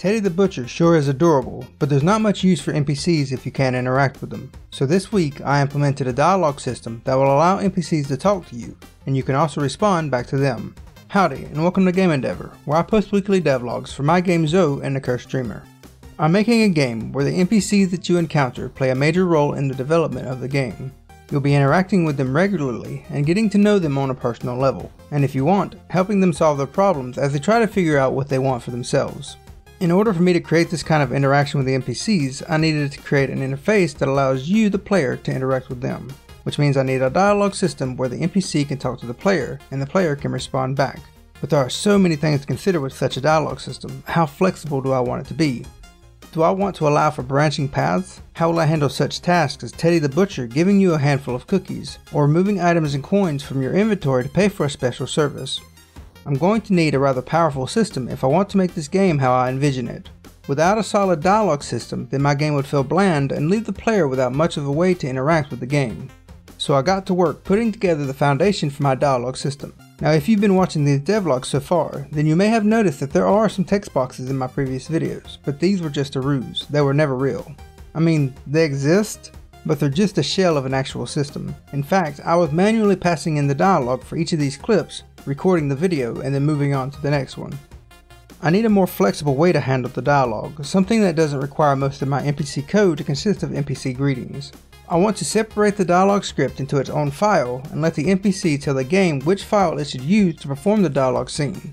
Teddy the Butcher sure is adorable, but there's not much use for NPCs if you can't interact with them. So this week I implemented a dialogue system that will allow NPCs to talk to you, and you can also respond back to them. Howdy, and welcome to Game Endeavor, where I post weekly devlogs for my game Zoe and the Cursed Dreamer. I'm making a game where the NPCs that you encounter play a major role in the development of the game. You'll be interacting with them regularly and getting to know them on a personal level, and if you want, helping them solve their problems as they try to figure out what they want for themselves. In order for me to create this kind of interaction with the NPCs, I needed to create an interface that allows you, the player, to interact with them. Which means I need a dialogue system where the NPC can talk to the player, and the player can respond back. But there are so many things to consider with such a dialogue system. How flexible do I want it to be? Do I want to allow for branching paths? How will I handle such tasks as Teddy the Butcher giving you a handful of cookies, or removing items and coins from your inventory to pay for a special service? I'm going to need a rather powerful system if I want to make this game how I envision it. Without a solid dialogue system, then my game would feel bland and leave the player without much of a way to interact with the game. So I got to work putting together the foundation for my dialogue system. Now if you've been watching these devlogs so far, then you may have noticed that there are some text boxes in my previous videos, but these were just a ruse, they were never real. I mean, they exist, but they're just a shell of an actual system. In fact, I was manually passing in the dialogue for each of these clips recording the video, and then moving on to the next one. I need a more flexible way to handle the dialogue, something that doesn't require most of my NPC code to consist of NPC greetings. I want to separate the dialogue script into its own file and let the NPC tell the game which file it should use to perform the dialogue scene.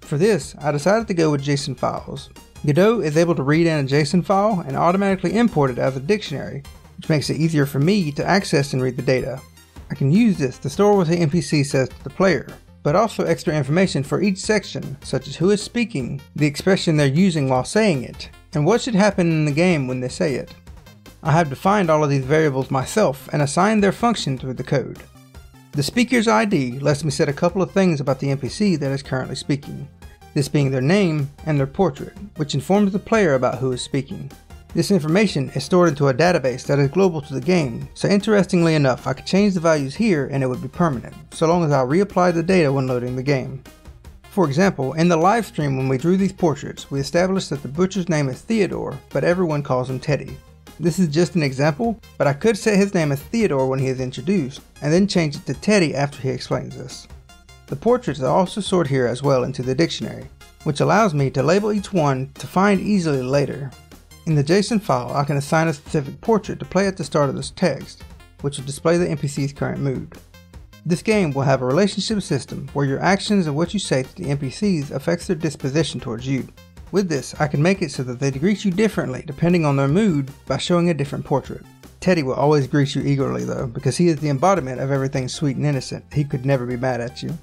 For this, I decided to go with JSON files. Godot is able to read in a JSON file and automatically import it as a dictionary, which makes it easier for me to access and read the data. I can use this to store what the NPC says to the player, but also extra information for each section, such as who is speaking, the expression they're using while saying it, and what should happen in the game when they say it. I have defined all of these variables myself and assigned their function through the code. The speaker's ID lets me set a couple of things about the NPC that is currently speaking, this being their name and their portrait, which informs the player about who is speaking. This information is stored into a database that is global to the game, so interestingly enough I could change the values here and it would be permanent, so long as I reapply the data when loading the game. For example, in the live stream when we drew these portraits, we established that the butcher's name is Theodore, but everyone calls him Teddy. This is just an example, but I could set his name as Theodore when he is introduced, and then change it to Teddy after he explains this. The portraits are also stored here as well into the dictionary, which allows me to label each one to find easily later, in the JSON file, I can assign a specific portrait to play at the start of this text, which will display the NPC's current mood. This game will have a relationship system where your actions and what you say to the NPCs affects their disposition towards you. With this, I can make it so that they greet you differently depending on their mood by showing a different portrait. Teddy will always greet you eagerly though, because he is the embodiment of everything sweet and innocent. He could never be mad at you.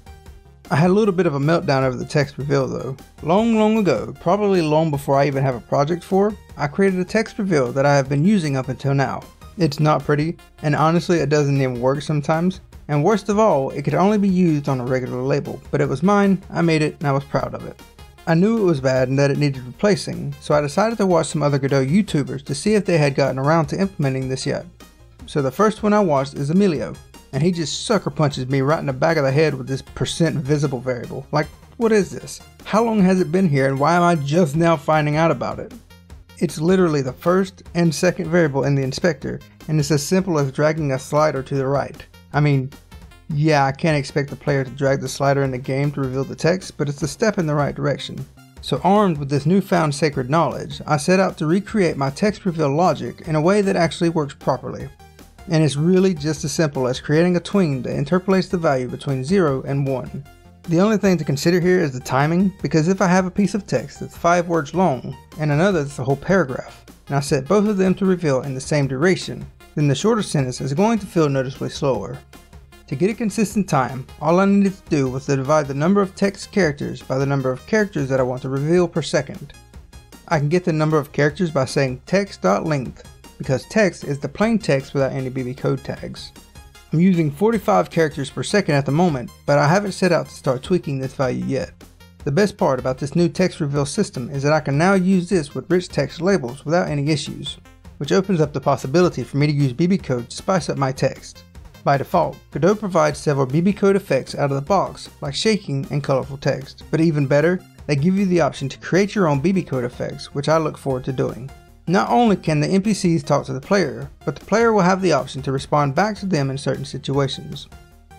I had a little bit of a meltdown over the text reveal though. Long, long ago, probably long before I even have a project for, I created a text reveal that I have been using up until now. It's not pretty, and honestly it doesn't even work sometimes, and worst of all, it could only be used on a regular label, but it was mine, I made it, and I was proud of it. I knew it was bad and that it needed replacing, so I decided to watch some other Godot YouTubers to see if they had gotten around to implementing this yet. So the first one I watched is Emilio, and he just sucker punches me right in the back of the head with this percent visible variable. Like, what is this? How long has it been here and why am I just now finding out about it? It's literally the first and second variable in the inspector, and it's as simple as dragging a slider to the right. I mean, yeah, I can't expect the player to drag the slider in the game to reveal the text, but it's a step in the right direction. So armed with this newfound sacred knowledge, I set out to recreate my text reveal logic in a way that actually works properly and it's really just as simple as creating a tween that interpolates the value between 0 and 1. The only thing to consider here is the timing, because if I have a piece of text that's 5 words long, and another that's a whole paragraph, and I set both of them to reveal in the same duration, then the shorter sentence is going to feel noticeably slower. To get a consistent time, all I needed to do was to divide the number of text characters by the number of characters that I want to reveal per second. I can get the number of characters by saying text.length because text is the plain text without any BB code tags. I'm using 45 characters per second at the moment, but I haven't set out to start tweaking this value yet. The best part about this new text reveal system is that I can now use this with rich text labels without any issues, which opens up the possibility for me to use BB code to spice up my text. By default, Godot provides several BB code effects out of the box, like shaking and colorful text, but even better, they give you the option to create your own BB code effects, which I look forward to doing. Not only can the NPCs talk to the player, but the player will have the option to respond back to them in certain situations.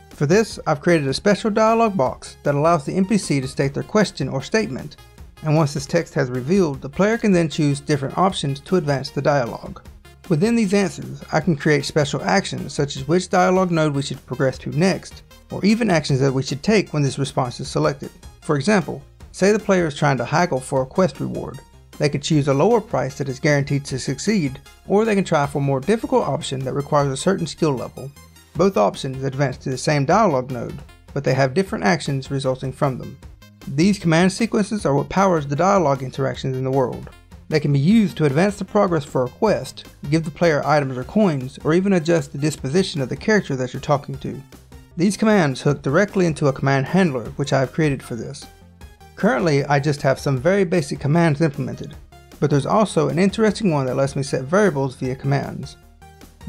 For this, I've created a special dialog box that allows the NPC to state their question or statement, and once this text has revealed, the player can then choose different options to advance the dialogue. Within these answers, I can create special actions such as which dialogue node we should progress to next, or even actions that we should take when this response is selected. For example, say the player is trying to haggle for a quest reward. They could choose a lower price that is guaranteed to succeed, or they can try for a more difficult option that requires a certain skill level. Both options advance to the same dialogue node, but they have different actions resulting from them. These command sequences are what powers the dialogue interactions in the world. They can be used to advance the progress for a quest, give the player items or coins, or even adjust the disposition of the character that you're talking to. These commands hook directly into a command handler, which I have created for this. Currently, I just have some very basic commands implemented, but there's also an interesting one that lets me set variables via commands.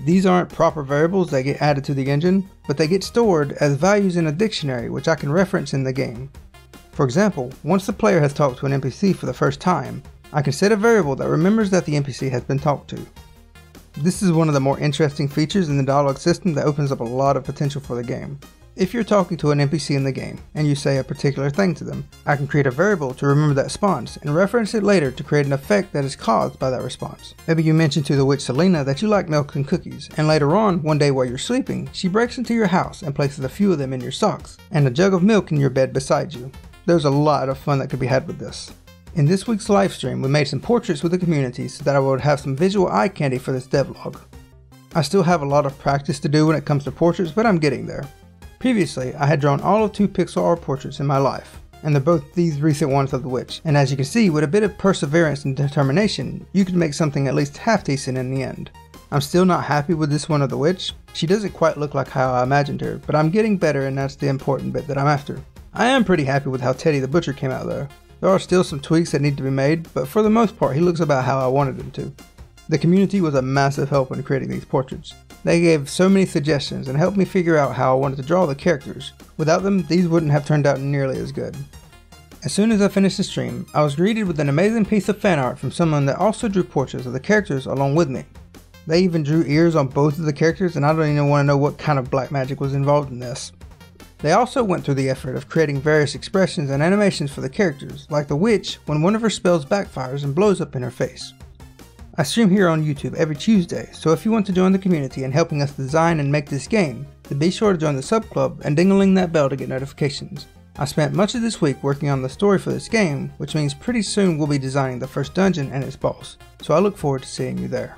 These aren't proper variables that get added to the engine, but they get stored as values in a dictionary which I can reference in the game. For example, once the player has talked to an NPC for the first time, I can set a variable that remembers that the NPC has been talked to. This is one of the more interesting features in the dialogue system that opens up a lot of potential for the game. If you're talking to an NPC in the game, and you say a particular thing to them, I can create a variable to remember that response and reference it later to create an effect that is caused by that response. Maybe you mention to the witch Selena that you like milk and cookies, and later on, one day while you're sleeping, she breaks into your house and places a few of them in your socks, and a jug of milk in your bed beside you. There's a lot of fun that could be had with this. In this week's livestream, we made some portraits with the community so that I would have some visual eye candy for this devlog. I still have a lot of practice to do when it comes to portraits, but I'm getting there. Previously, I had drawn all of two pixel art portraits in my life, and they're both these recent ones of the witch, and as you can see, with a bit of perseverance and determination, you can make something at least half decent in the end. I'm still not happy with this one of the witch, she doesn't quite look like how I imagined her, but I'm getting better and that's the important bit that I'm after. I am pretty happy with how Teddy the Butcher came out though. There are still some tweaks that need to be made, but for the most part he looks about how I wanted him to. The community was a massive help in creating these portraits. They gave so many suggestions and helped me figure out how I wanted to draw the characters. Without them, these wouldn't have turned out nearly as good. As soon as I finished the stream, I was greeted with an amazing piece of fan art from someone that also drew portraits of the characters along with me. They even drew ears on both of the characters and I don't even want to know what kind of black magic was involved in this. They also went through the effort of creating various expressions and animations for the characters, like the witch when one of her spells backfires and blows up in her face. I stream here on YouTube every Tuesday, so if you want to join the community and helping us design and make this game, then be sure to join the sub club and ding-a-ling that bell to get notifications. I spent much of this week working on the story for this game, which means pretty soon we'll be designing the first dungeon and its boss, so I look forward to seeing you there.